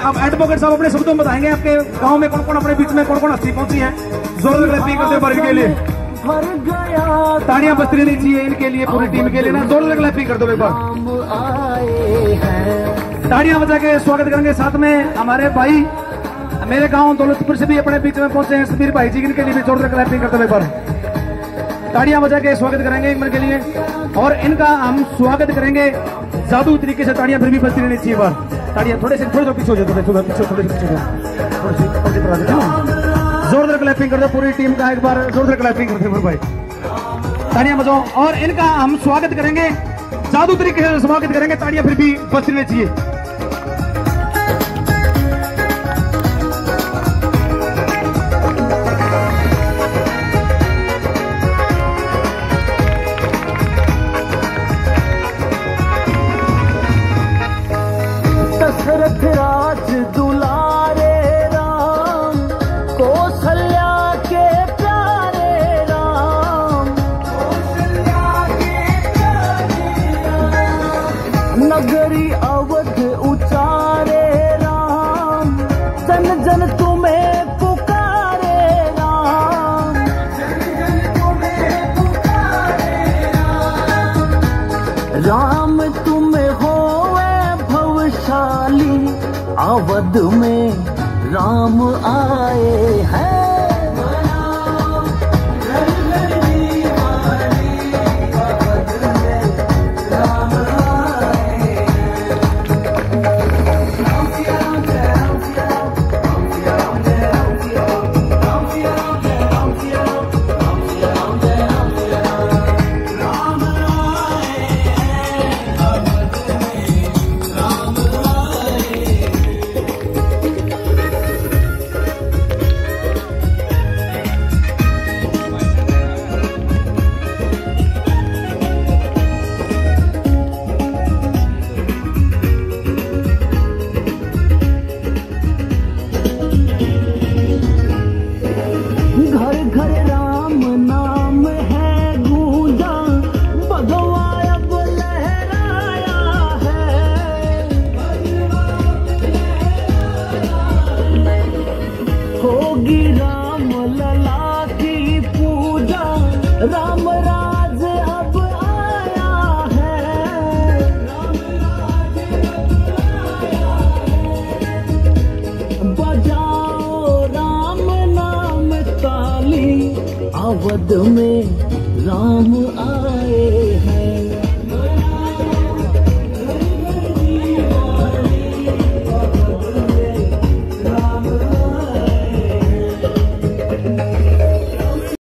अब एडवोकेट साहब अपने शब्दों में बताएँगे आपके गाँव में कौन कौन अपने बीच में कौन कौन हस्ती पहुँची है? ज़ोर क्लैपिंग करते वर्ग के लिए। ताड़ियाँ बजती रहनी चाहिए इनके लिए पूरी टीम के लिए ना। ज़ोर क्लैपिंग कर दो एक बार ताड़ियाँ बजा के स्वागत करेंगे साथ में हमारे भाई। मेरे गाँव दौलतपुर से भी अपने बीच में पहुँचे हैं समीर भाई जी इनके लिए भी जोरदार क्लैपिंग करते हुए एक बार ताड़ियाँ बजा के स्वागत करेंगे एक मिनट के लिए। और इनका हम स्वागत करेंगे जादू तरीके से ताड़ियाँ फिर भी बजती रहनी चाहिए एक बार। ताड़ियाँ थोड़े से थोड़े पीछे हो जाते थोड़े थोड़े पीछे थोड़े पीछे जोरदार क्लैपिंग कर दो पूरी टीम का एक बार, जोरदार क्लैपिंग करते फिर भाई। ताड़िया बजाओ और इनका हम स्वागत करेंगे। जादू तरीके से स्वागत करेंगे। ताड़िया फिर भी बचने चाहिए। दशरथ राज दुलारे राम, कौशल्या के प्यारे राम। नगरी अवध उचारे राम, जन जन तुम्हें अवध में राम आए हैं। घर घर राम नाम है गूंजा। भगवा अब लहराया है। होगी राम लला की पूजा। राम राज अवध में राम आए।